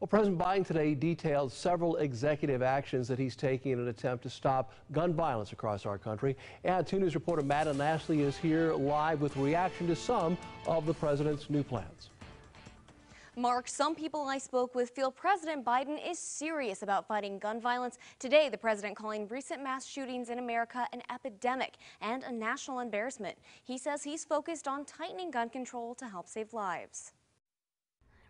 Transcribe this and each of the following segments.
Well, President Biden today detailed several executive actions that he's taking in an attempt to stop gun violence across our country. And 2 News reporter Madeline Ashley is here live with reaction to some of the president's new plans. Mark, some people I spoke with feel President Biden is serious about fighting gun violence. Today, the president calling recent mass shootings in America an epidemic and a national embarrassment. He says he's focused on tightening gun control to help save lives.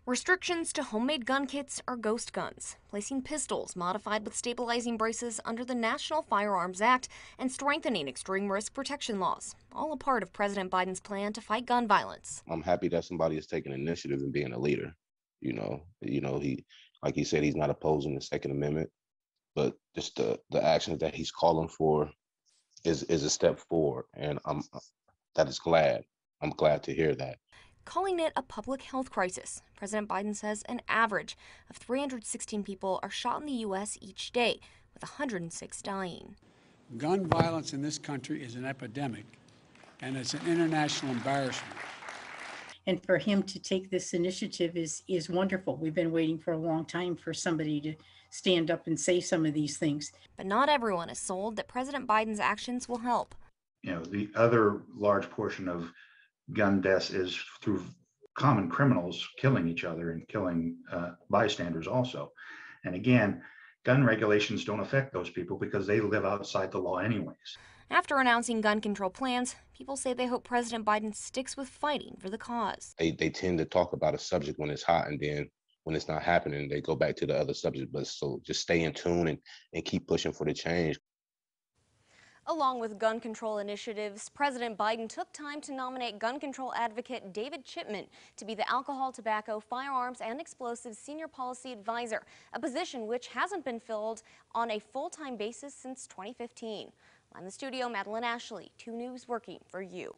Restrictions to homemade gun kits or ghost guns, placing pistols modified with stabilizing braces under the National Firearms Act, and strengthening extreme risk protection laws, all a part of President Biden's plan to fight gun violence. I'm happy that somebody is taking initiative and being a leader. You know, you know, he like he said, he's not opposing the Second Amendment, but just the the actions that he's calling for is is a step forward, and I'm that is glad. I'm glad to hear that calling it a public health crisis. President Biden says an average of 316 people are shot in the U.S. each day, with 106 dying. Gun violence in this country is an epidemic, and it's an international embarrassment. And for him to take this initiative is is wonderful. We've been waiting for a long time for somebody to stand up and say some of these things. But not everyone is sold that President Biden's actions will help. You know, the other large portion of gun deaths is through common criminals killing each other and killing uh, bystanders also. And again, gun regulations don't affect those people because they live outside the law anyways. After announcing gun control plans, people say they hope President Biden sticks with fighting for the cause. They, they tend to talk about a subject when it's hot and then when it's not happening, they go back to the other subject. But so just stay in tune and, and keep pushing for the change. Along with gun control initiatives, President Biden took time to nominate gun control advocate David Chipman to be the alcohol, tobacco, firearms, and explosives senior policy advisor, a position which hasn't been filled on a full-time basis since 2015. I'm in the studio, Madeline Ashley, 2 News working for you.